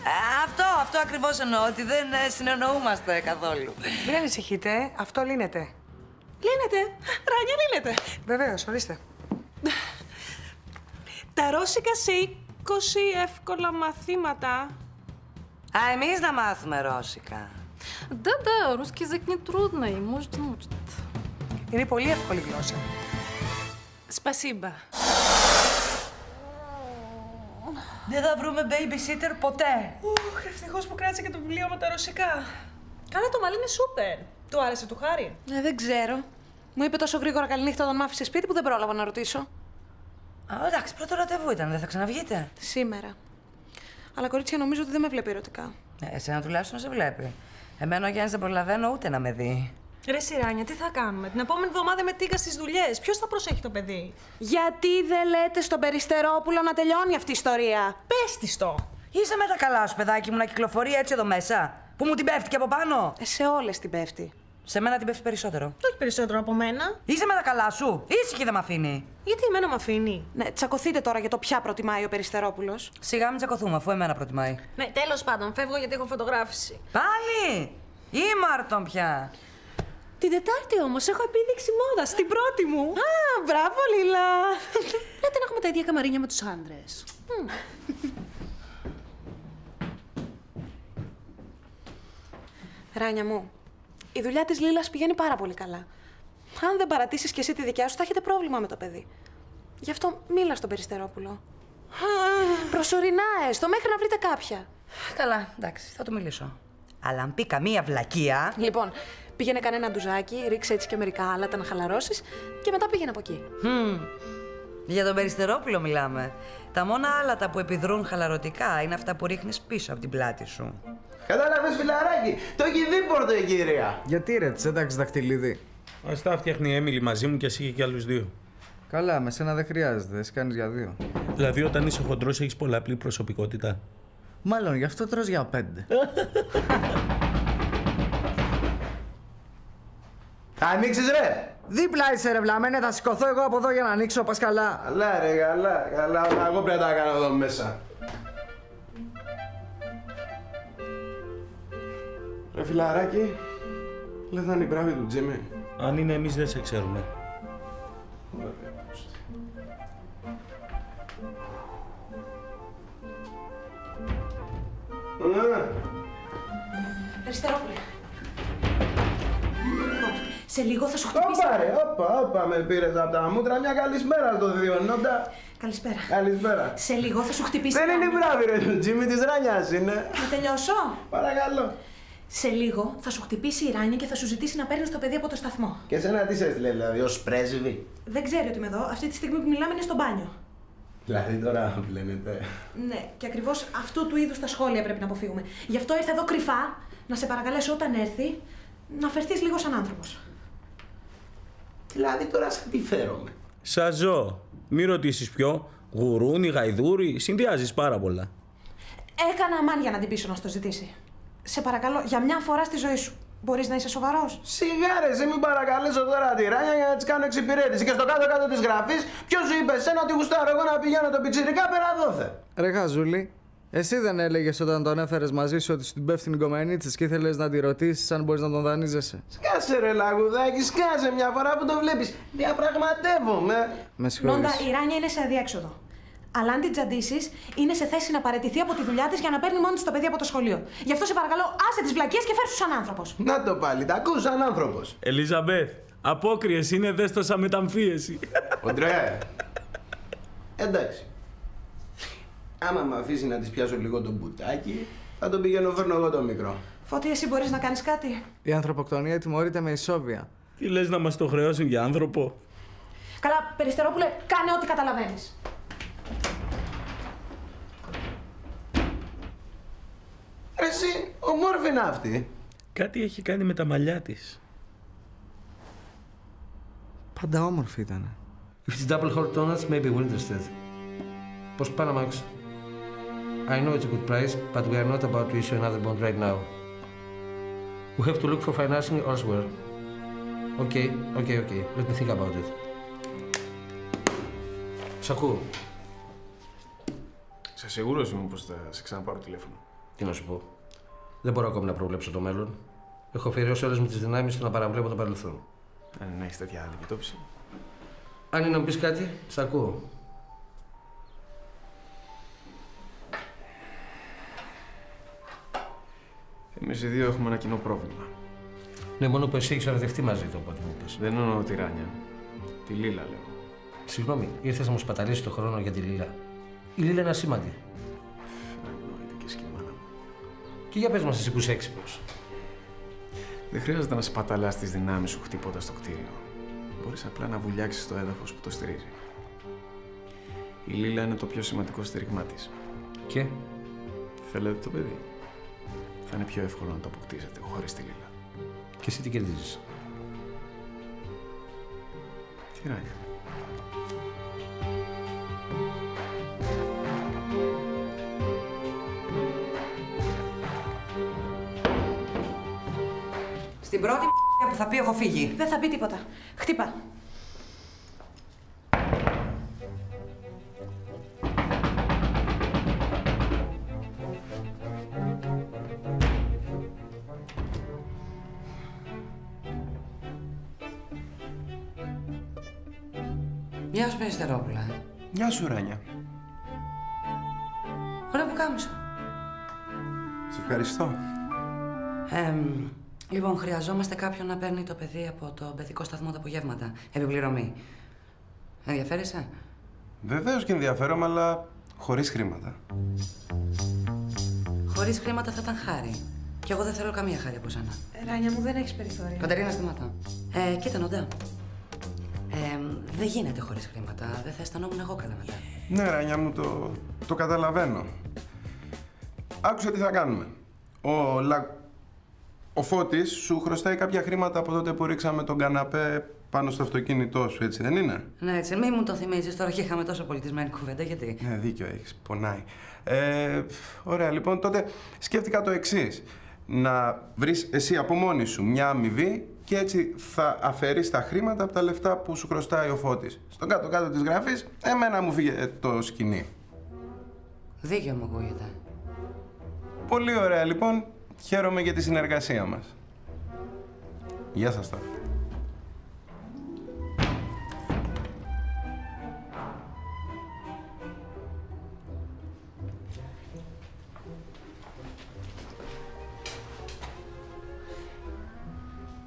Α, Αυτό, αυτό ακριβώς εννοώ, ότι δεν ε, συνεννοούμαστε καθόλου. Μην ανησυχείτε, αυτό λύνεται. Λύνεται. Ράνια, λύνεται. Βεβαίως, ορίστε. Τα ρώσικα σε 20 εύκολα μαθήματα. Α, εμείς να μάθουμε ρώσικα. Да-да, русский язык нетрудный, можете научить. Είναι πολύ εύκολη γλώσσα. Σπασίμπα. Δεν θα βρούμε babysitter ποτέ. Ουχ, ευτυχώς που κράτησε και το βιβλίο με τα ρωσικά. Καλά, το μαλλί είναι σούπερ. Του άρεσε του χάρη; Ε, δεν ξέρω. Μου είπε τόσο γρήγορα καληνύχτα όταν μ' άφησε σπίτι που δεν πρόλαβα να ρωτήσω. Α, εντάξει, πρώτο ραντεβού ήταν, δεν θα ξαναβγείτε. Σήμερα. Αλλά κορίτσια νομίζω ότι δεν με βλέπει ερωτικά. Ε, εσένα τουλάχιστον σε βλέπει. Εμένα ο Γιάννης δεν προλαβαίνω ούτε να με δει. Ρε Σιράνια, τι θα κάνουμε; Την επόμενη εβδομάδα με τίγκα στις δουλειές. Ποιος θα προσέχει το παιδί; Γιατί δεν λέτε στον Περιστερόπουλο να τελειώνει αυτή η ιστορία; Πες της το. Είσαι με τα καλά σου, παιδάκι μου, να κυκλοφορεί έτσι εδώ μέσα. Που μου την πέφτει και από πάνω; Ε, σε όλες την πέφτει. Σε μένα την πέφτει περισσότερο. Όχι περισσότερο από μένα. Είσαι με τα καλά σου. Ήσυχη δεν με αφήνει. Γιατί εμένα με αφήνει; Ναι, τσακωθείτε τώρα για το ποια προτιμάει ο Περιστερόπουλος. Σιγά μην τσακωθούμε, αφού εμένα προτιμάει. Ναι, τέλος πάντων, φεύγω γιατί έχω φωτογράφηση. Πάλι! Ήμαρτον πια. Την Τετάρτη όμως έχω επίδειξη μόδας στην πρώτη μου. Α, μπράβο, Λίλα. Λέτε να έχουμε τα ίδια καμαρίνια με τους άντρες. Ράνια μου, η δουλειά της Λίλας πηγαίνει πάρα πολύ καλά. Αν δεν παρατήσεις κι εσύ τη δικιά σου, θα έχετε πρόβλημα με το παιδί. Γι' αυτό μίλα στον Περιστερόπουλο. Προσωρινά έστω, μέχρι να βρείτε κάποια. Καλά, εντάξει, θα του μιλήσω. Αλλά αν πει καμία βλακεία. Λοιπόν, πήγαινε κανένα ντουζάκι, ρίξε έτσι και μερικά άλατα να χαλαρώσεις και μετά πήγαινε από εκεί. Μμμ. Για τον Περιστερόπουλο μιλάμε. Τα μόνα άλατα που επιδρούν χαλαρωτικά είναι αυτά που ρίχνεις πίσω από την πλάτη σου. Κατάλαβες φιλαράκι, το έχει δει πόρτο η κυρία. Γιατί ρε, της έταξε δαχτυλίδι. Α τα φτιάχνει η Έμιλι μαζί μου και εσύ και κι άλλους δύο. Καλά, με σένα δεν χρειάζεται, εσύ κάνεις για δύο. Δηλαδή, όταν είσαι χοντρός, έχεις πολλαπλή προσωπικότητα. Μάλλον γι' αυτό τρως για πέντε. Θα ανοίξεις ρε. Δίπλα είσαι ρε βλαμένε, θα σηκωθώ εγώ από εδώ για να ανοίξω, πας καλά. Καλά ρε, καλά, καλά. όλα Εγώ πρέπει να τα κάνω εδώ μέσα. Ρε φιλαράκι, λες να είναι η μπράβη του Τζίμι. Αν είναι εμείς, δεν σε ξέρουμε. Αριστερόπουλε. Λοιπόν, Σε λίγο θα σου χτυπήσει. Όπα ρε, όπα, όπα, με πήρες από τα μούτρα. Μια καλησπέρα στο διονότα. Καλησπέρα. Καλησπέρα. Σε λίγο θα σου χτυπήσει. Δεν η είναι η ράνια. μπράβη ρε του Τζίμι, της Ράνιας είναι. Να τελειώσω. Παρακαλώ. Σε λίγο θα σου χτυπήσει η Ράνια και θα σου ζητήσει να παίρνεις το παιδί από το σταθμό. Και εσένα τι σε έστειλε δηλαδή, ως πρέσβη; Δεν ξέρει ότι είμαι εδώ. Αυτή τη στιγμή που μιλάμε είναι στο μπάνιο. Δηλαδή τώρα πλένετε. Ναι, και ακριβώς αυτού του είδους τα σχόλια πρέπει να αποφύγουμε. Γι' αυτό ήρθα εδώ κρυφά να σε παρακαλέσω όταν έρθει να φερθείς λίγο σαν άνθρωπος. Δηλαδή τώρα σαν τι φέρομαι; Σας ζω. Μη ρωτήσεις ποιο. Γουρούνι, γαϊδούρι, συνδυάζεις πάρα πολλά. Έκανα αμάν για να την πείσω να στο ζητήσει. Σε παρακαλώ, για μια φορά στη ζωή σου. Μπορείς να είσαι σοβαρός; Σιγά ρε, εσύ μην παρακαλέσω τώρα τη Ράνια για να της κάνω εξυπηρέτηση. Και στο κάτω-κάτω της γραφής, ποιος σου είπε εσένα ότι γουστάρω εγώ να πηγαίνω το πιτσιρικά πέρα δόθε. Ρε Χαζούλη, εσύ δεν έλεγες όταν τον έφερες μαζί σου ότι στην πέφτει γκομενίτσε και ήθελες να τη ρωτήσεις αν μπορείς να τον δανείζεσαι; Σκάσε ρε λαγουδάκι, σκάσε μια φορά που το βλέπεις. Διαπραγματεύομαι. Με συγχωρείς. Νόντα, η Ράνια είναι σε αδιέξοδο. Αλλά αν την τζαντήσεις, είναι σε θέση να παραιτηθεί από τη δουλειά της για να παίρνει μόνη της το παιδί από το σχολείο. Γι' αυτό σε παρακαλώ, άσε τις βλακίες και φέρ σου σαν άνθρωπος. Να το πάλι, τα ακούς σαν άνθρωπος. Ελίζαμπεθ, απόκριες είναι δέστοσα μεταμφίεση. Οντρέ. Εντάξει. Άμα με αφήσει να της πιάσω λίγο το μπουτάκι, θα τον πηγαίνω φέρνω εγώ το μικρό. Φώτη, εσύ μπορείς να κάνεις κάτι; Η ανθρωποκτονία τιμωρείται με ισόβια. Τι λες να μας το χρεώσουν για άνθρωπο; Καλά, Περιστερόπουλε, κάνε ό,τι καταλαβαίνεις. Εσύ, ομόρφη είναι αυτή. Κάτι έχει κάνει με τα μαλλιά τη. Πάντα όμορφη ήταν. If it's double hot donuts, maybe we're interested. Post Panamax. I know it's a good price, but we are not about to issue another bond right now. We have to look for financing elsewhere. Okay, okay, okay. Let me think about it. Σ' ακούω. Σε σίγουρο είμαι πως θα σε ξαναπάρω τηλέφωνο. Τι να σου πω. Δεν μπορώ ακόμη να προβλέψω το μέλλον. Έχω αφιερώσει όλες μου τις δυνάμεις στο να παραβλέπω το παρελθόν. Αν έχεις τέτοια αντιμετώπιση. Αν είναι να μου πεις κάτι, σ' ακούω. Εμείς οι δύο έχουμε ένα κοινό πρόβλημα. Ναι, μόνο που εσύ έχεις ορευτεί μαζί του, οπότε μου πες. Δεν εννοώ τη Ράνια. Τη Λίλα λέω. Συγγνώμη, ήρθες να μου σπαταλήσεις το χρόνο για τη Λίλα. Η Λίλα είναι ασήμαντη. Και για πες μας, εσύ που είσαι έξυπνος. Δεν χρειάζεται να σπαταλάς τις δυνάμεις σου χτυπώντας το κτίριο. Μπορείς απλά να βουλιάξεις το έδαφος που το στηρίζει. Η Λίλα είναι το πιο σημαντικό στήριγμά της. Και; Θέλετε το παιδί; Θα είναι πιο εύκολο να το αποκτήσετε χωρίς τη Λίλα. Και εσύ τι κερδίζεις; Τι ράνια. Στην πρώτη που θα πει έχω φύγει. Δεν θα πει τίποτα. Χτύπα. Γεια σου, Περιστερόπουλα. Γεια σου, Ράνια. Ωραία που κάμισα. Σε ευχαριστώ. Εμ, λοιπόν, χρειαζόμαστε κάποιον να παίρνει το παιδί από το παιδικό σταθμό τα απογεύματα. Επιπληρωμή. Ενδιαφέρεσαι; Βεβαίως και ενδιαφέρομαι, αλλά χωρίς χρήματα. Χωρίς χρήματα θα ήταν χάρη. Και εγώ δεν θέλω καμία χάρη από σένα. Ράνια μου, δεν έχεις περιθώρια. Κατερίνα, σταματά. Ε, κοίτα, Νοντά. Ε, δεν γίνεται χωρίς χρήματα. Δεν θα αισθανόμουν εγώ καλά μετά. Ναι, Ράνια μου, το, το καταλαβαίνω. Άκουσα τι θα κάνουμε. Ο, Λα... ο Φώτης σου χρωστάει κάποια χρήματα από τότε που ρίξαμε τον καναπέ πάνω στο αυτοκίνητό σου, έτσι δεν είναι; Ναι, έτσι. Μην μου το θυμίζεις τώρα και είχαμε τόσο πολιτισμένη κουβέντα. Γιατί. Ναι, δίκιο έχεις. Πονάει. Ε, ωραία, λοιπόν, τότε σκέφτηκα το εξής. Να βρεις εσύ από μόνη σου μια αμοιβή και έτσι θα αφαιρείς τα χρήματα από τα λεφτά που σου χρωστάει ο Φώτης. Στον κάτω-κάτω της γράφης, εμένα μου φύγε το σκηνή. Δίκιο μου ακούγεται. Πολύ ωραία, λοιπόν. Χαίρομαι για τη συνεργασία μας. Γεια σας τώρα.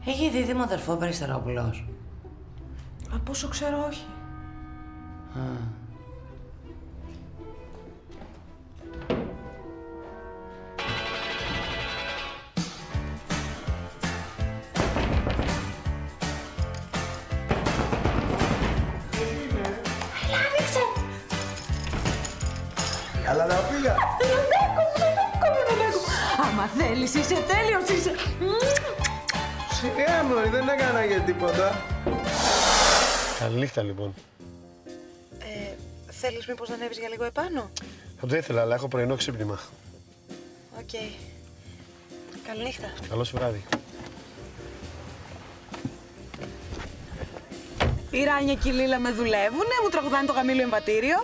Έχει δίδυμο αδερφό Περιστερόπουλος. Από όσο ξέρω, όχι. Α. Καλά τα πήγα. Άμα θέλεις, είσαι τέλειος, είσαι. Σιγά μωρή, δεν έκανα για τίποτα. Καληνύχτα λοιπόν. Ε, θέλεις μήπως να ανέβεις για λίγο επάνω; Θα το ήθελα, αλλά έχω πρωινό ξύπνημα. Οκ. Καληνύχτα. Καλό σου βράδυ. Η Ράνια και η Λίλα με δουλεύουνε, μου τραγουδάνε το γαμήλιο εμβατήριο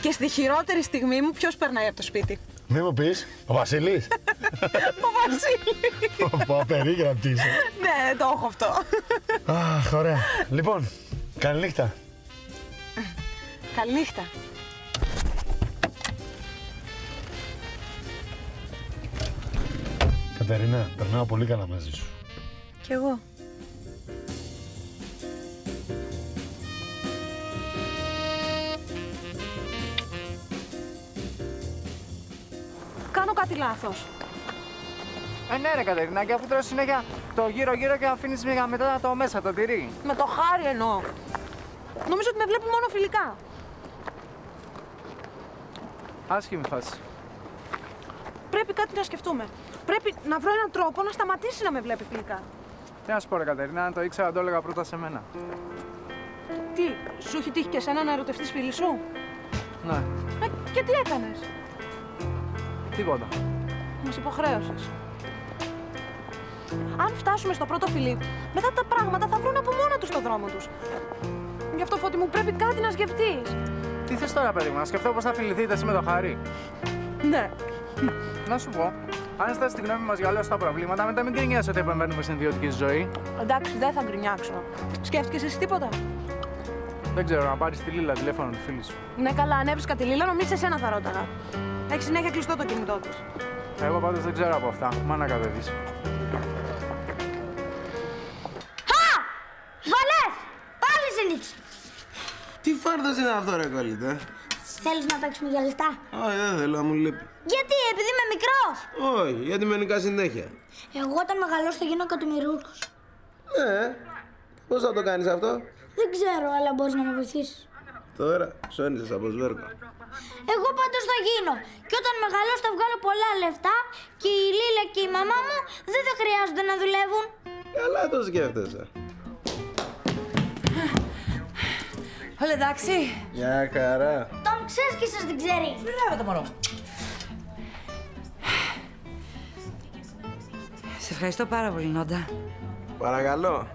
και στη χειρότερη στιγμή μου ποιος περνάει από το σπίτι; Μη μου πεις, ο Βασίλης. Ο Βασίλης. Πω, περίγραπτης είσαι. ναι, το έχω αυτό. Αχ, ωραία. Λοιπόν, καληνύχτα. Καληνύχτα. Κατερίνα, περνάω πολύ καλά μαζί σου. Κι εγώ. Κάνω κάτι λάθος. Ε, ναι, ρε Κατερίνα, και αφού τρως συνέχεια το γύρω-γύρω και αφήνεις μια μετά το μέσα, το τυρί. Με το χάρι εννοώ. Νομίζω ότι με βλέπει μόνο φιλικά. Άσχημη φάση. Πρέπει κάτι να σκεφτούμε. Πρέπει να βρω έναν τρόπο να σταματήσει να με βλέπει φιλικά. Τι να σου πω, ρε Κατερίνα, αν το ήξερα, το έλεγα πρώτα σε μένα. Τι, σου έχει τύχει και εσένα να ερωτευτείς φίλη σου; Ναι, Ε, και τι έκανες; Τίποτα. Μας υποχρέωσες. Αν φτάσουμε στο πρώτο φιλί, μετά τα πράγματα θα βρουν από μόνα τους το δρόμο τους. Γι' αυτό, Φώτη μου, πρέπει κάτι να σκεφτείς. Τι θες τώρα, παιδί μου, να σκεφτώ πώς θα φιληθείτε εσύ με το χάρι; Ναι. Να σου πω, αν στάσει τη γνώμη μας για όλα τα προβλήματα, μετά μην κρινιάσαι ότι επεμβαίνουμε στην ιδιωτική σου ζωή. Εντάξει, δεν θα γκρινιάξω. Σκέφτηκες εσύ τίποτα; Δεν ξέρω, να πάρεις τη Λίλα τηλέφωνο του φίλου σου. Ναι, καλά, αν έβρισκα τη Λίλα, νομίζω εσένα θα ρώταγα. Έχει συνέχεια κλειστό το κινητό τη. Εγώ πάντως δεν ξέρω από αυτά. Μα να κατεβείς. Βαλές! Πάλι σε νίξε. Τι φάρδος είναι αυτό ρε κολλητέ. Θέλεις να παίξουμε για λεφτά; Όχι, δεν θέλω, μου λείπει. Γιατί, επειδή είμαι μικρός. Όχι, γιατί με νικά συνέχεια. Εγώ όταν μεγαλώσω θα γίνω εκατομμυρούρκος. Ναι, πώς θα το κάνεις αυτό; Δεν ξέρω, αλλά μπορείς να με βοηθήσεις. Τώρα ψώνισες από σβέρκο. Εγώ πάντως θα γίνω. Και όταν μεγαλώσω θα βγάλω πολλά λεφτά και η Λίλα και η μαμά μου δεν θα χρειάζονται να δουλεύουν. Καλά το σκέφτεσαι. Όλα εντάξει. Μια χαρά. Τον ξέρεις και σας δεν ξέρεις. Μπράβο το μωρό. Σε ευχαριστώ πάρα πολύ, Νόντα. Παρακαλώ.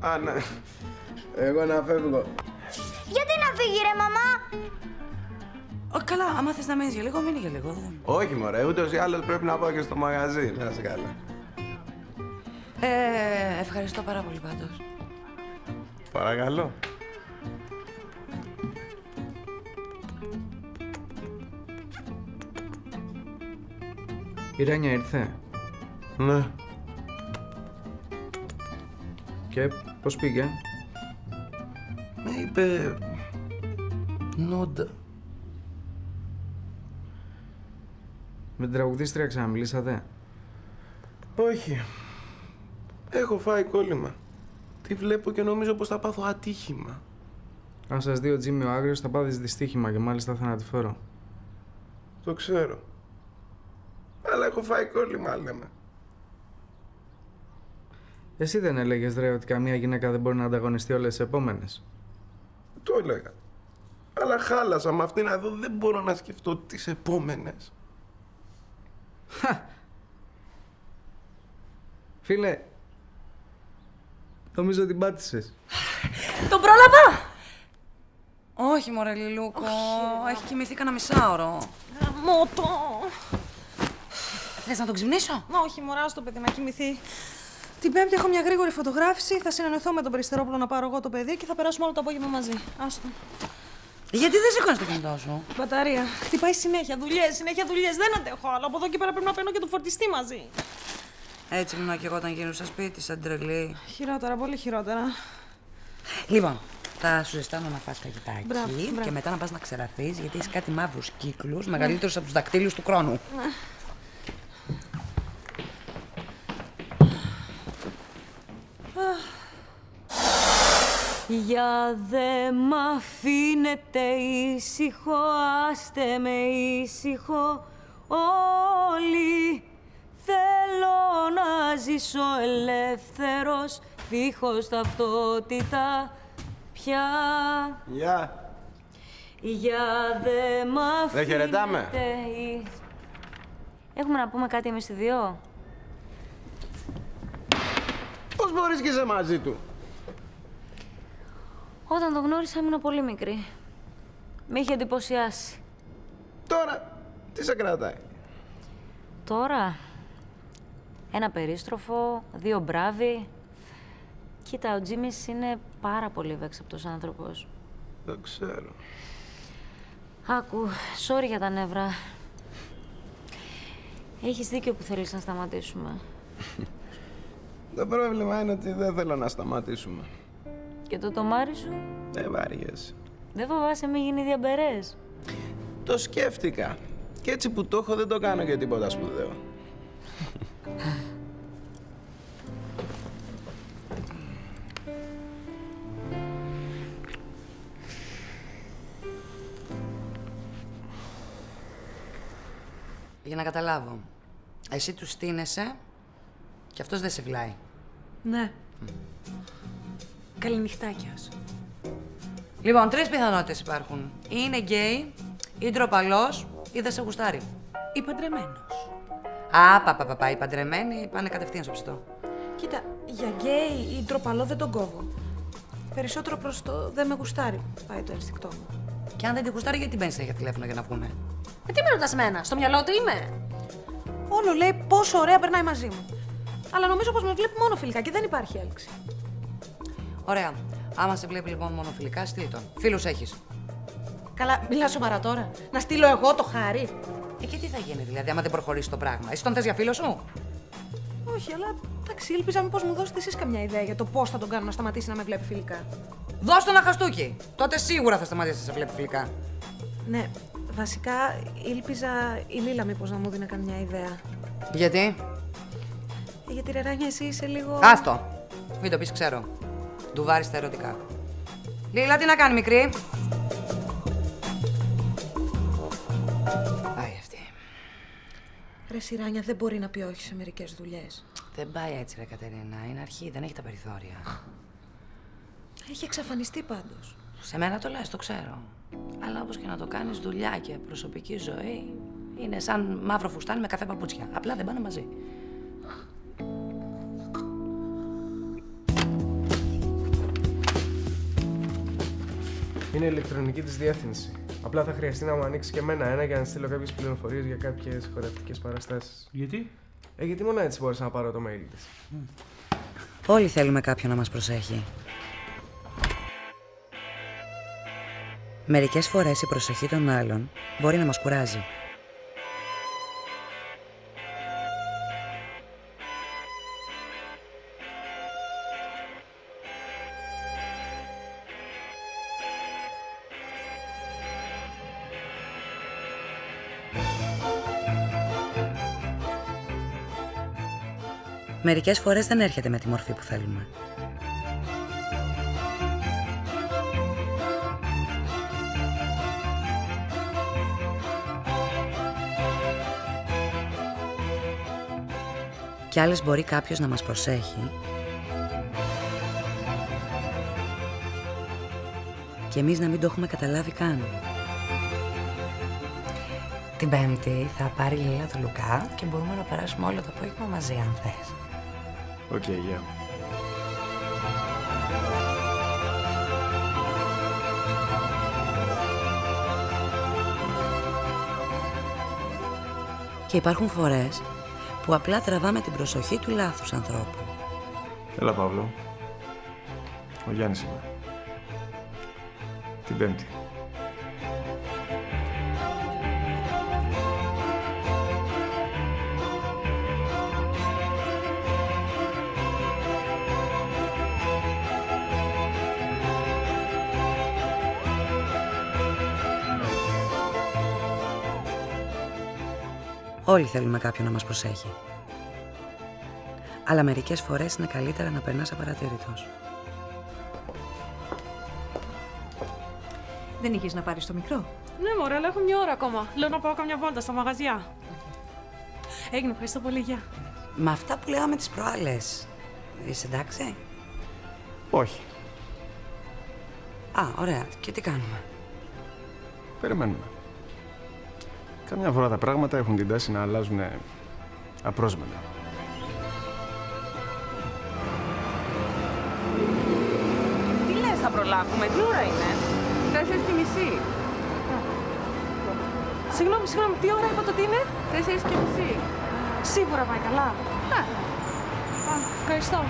Α, ναι. Εγώ να φεύγω. Γιατί να φύγει ρε μαμά; Ω, καλά, άμα θες να μείνεις για λίγο, μείνει για λίγο. δεν- Όχι μωρέ, ούτως ή άλλως πρέπει να πάω και στο μαγαζί. Να είσαι καλά. Ε, ευχαριστώ πάρα πολύ πάντως. Παρακαλώ. Η Ρένια ήρθε. Ναι. Και πώς πήγε; Με είπε... Νόντα. Με την τραγουδίστρια ξαναμιλήσατε; Όχι. Έχω φάει κόλλημα. Τη βλέπω και νομίζω πως θα πάθω ατύχημα. Αν σας δει ο Τζίμι ο Άγριος θα πάθεις δυστύχημα και μάλιστα θανατηφόρο. Το ξέρω. Αλλά έχω φάει κόλλημα, λέμε. Εσύ δεν έλεγες ρε ότι καμία γυναίκα δεν μπορεί να ανταγωνιστεί όλες τις επόμενες. Το έλεγα. Αλλά χάλασα με αυτήν εδώ δεν μπορώ να σκεφτώ τις επόμενες. Φίλε, νομίζω ότι πάτησες. Τον πρόλαβα! Όχι, μωρέ Λιλούκο. Έχει κοιμηθεί κανένα μισάωρο. Μότο. Θες να τον ξυπνήσω; Όχι, μωρά το παιδί να κοιμηθεί. Την Πέμπτη έχω μια γρήγορη φωτογράφηση. Θα συνεννοηθώ με τον Περιστερόπουλο να πάρω εγώ το παιδί και θα περάσουμε όλο το απόγευμα μαζί. Άστο. Γιατί δεν σηκώνεις το κινητό σου; Μπαταρία. Χτυπάει συνέχεια. Δουλειές, συνέχεια δουλειές. Δεν αντέχω άλλο. Από εδώ και πέρα πρέπει να παίρνω και το φορτιστή μαζί. Έτσι ήμουν και εγώ όταν γίνω σπίτι, σαν τρελή. Χειρότερα, πολύ χειρότερα. Λοιπόν, θα σου ζητάνω να φας φαγητάκι Μπράβο, μπράβο. και μετά να πας να ξεραφείς γιατί έχει κάτι μαύρους κύκλους μεγαλύτερους από τους δακτύλους του χρόνου. Για δε μ' αφήνετε ήσυχο, άστε με ήσυχο όλοι Θέλω να ζήσω ελεύθερος, δίχως ταυτότητα πια Γεια. Για δε μ' αφήνετε Δεν χαιρετάμε. εί- Έχουμε να πούμε κάτι εμείς οι δύο; Πώς μπορείς και είσαι μαζί του. Όταν τον γνώρισα ήμουν πολύ μικρή. Με είχε εντυπωσιάσει. Τώρα, τι σε κρατάει; Τώρα, ένα περίστροφο, δύο μπράβοι. Κοίτα, ο Τζίμις είναι πάρα πολύ ευέξαπτος άνθρωπος. Δεν ξέρω. Άκου, sorry για τα νεύρα. Έχεις δίκιο που θέλεις να σταματήσουμε. Το πρόβλημα είναι ότι δεν θέλω να σταματήσουμε. Και το τομάρι σου, Δεν βάριεσαι. δεν φοβάσαι μη γίνει διαμπερές. Το σκέφτηκα. Και έτσι που το έχω δεν το κάνω για τίποτα σπουδαίο. Για να καταλάβω. Εσύ τους στείνεσαι και αυτός δεν σε βλάει. Ναι. Καληνυχτάκια σου. Λοιπόν, τρεις πιθανότητες υπάρχουν. Ή είναι γκέι, ή ντροπαλός, ή δεν σε γουστάρει. Ή παντρεμένος. Α, πα, πα, πα, πα, οι παντρεμένοι πάνε κατευθείαν στο ψητό. Κοίτα, για γκέι ή ντροπαλό δεν τον κόβω. Περισσότερο προς το δεν με γουστάρει πάει το ένστικτό μου. Και αν δεν τη γουστάρει, γιατί μπαίνεις για τηλέφωνο για να βγουνε. Ε, τι με ρωτάς εμένα, στο μυαλό του είμαι; Όλο λέει πόσο ωραία περνάει μαζί μου. Αλλά νομίζω πως με βλέπει μόνο φιλικά και δεν υπάρχει έλξη. Ωραία. Άμα σε βλέπει λοιπόν μόνο φιλικά, στείλ τον. Φίλους έχεις. Καλά, μιλά σοβαρά τώρα. Να στείλω εγώ το χάρι. Ε, και τι θα γίνει δηλαδή, άμα δεν προχωρήσει το πράγμα. Εσύ τον θες για φίλο σου; Όχι, αλλά εντάξει, ήλπιζα μήπως μου δώσετε εσείς καμιά ιδέα για το πώς θα τον κάνω να σταματήσει να με βλέπει φιλικά. Δώσ' τον ένα χαστούκι. Τότε σίγουρα θα σταματήσει να σε βλέπει φιλικά. Ναι, βασικά ήλπιζα η Λίλα μήπως να μου δίνει καμιά ιδέα. Γιατί; Ε, Γιατί ρε Ράνια, εσύ είσαι λίγο... Άστο. Μην το πεις, ξέρω. Ντουβάρι στα ερωτικά. Λίλα, τι να κάνει, μικρή; Πάει αυτή. Ρε Σιράνια, δεν μπορεί να πει όχι σε μερικές δουλειές. Δεν πάει έτσι, ρε Κατερίνα. Είναι αρχή, δεν έχει τα περιθώρια. Έχει εξαφανιστεί πάντως. Σε μένα το λες, το ξέρω. Αλλά όπως και να το κάνεις, δουλειά και προσωπική ζωή είναι σαν μαύρο φουστάνι με καφέ παπούτσια. Απλά δεν πάνε μαζί. Είναι η ηλεκτρονική της διεύθυνση. Απλά θα χρειαστεί να μου ανοίξει και εμένα ένα για να στείλω κάποιες πληροφορίες για κάποιες χορευτικές παραστάσεις. Γιατί; Ε, γιατί μόνο έτσι μπόρεσα να πάρω το mail της. Όλοι θέλουμε κάποιον να μας προσέχει. Μερικές φορές η προσοχή των άλλων μπορεί να μας κουράζει. Μερικές φορές δεν έρχεται με τη μορφή που θέλουμε. Κι άλλες μπορεί κάποιος να μας προσέχει και εμείς να μην το έχουμε καταλάβει καν. Την Πέμπτη θα πάρει η Λίλα τον Λουκά και μπορούμε να περάσουμε όλο το απόγευμα μαζί, αν θες. Οκ, γεια. Και υπάρχουν φορές που απλά τραβάμε την προσοχή του λάθους ανθρώπου. Έλα, Παύλο. Ο Γιάννης είμαι. Την Πέμπτη. Όλοι θέλουμε κάποιον να μας προσέχει. Αλλά μερικές φορές είναι καλύτερα να περνάς απαρατήρητος. Δεν είχες να πάρεις το μικρό; Ναι, μωρέ, αλλά έχω μια ώρα ακόμα. Λέω να πάω καμιά βόλτα στα μαγαζιά. Έγινε, ευχαριστώ πολύ, γεια. Με αυτά που λέγαμε τις προάλλες, είσαι εντάξει; Όχι. Α, ωραία. Και τι κάνουμε; Περιμένουμε. Καμιά φορά τα πράγματα έχουν την τάση να αλλάζουν απρόσμενα. Τι λες, θα προλάβουμε, τι ώρα είναι; Τέσσερις και μισή. Συγγνώμη, συγγνώμη, τι ώρα είπατε ότι είναι; Τέσσερις και μισή. Σίγουρα πάει καλά. Ναι. Α, ευχαριστώ.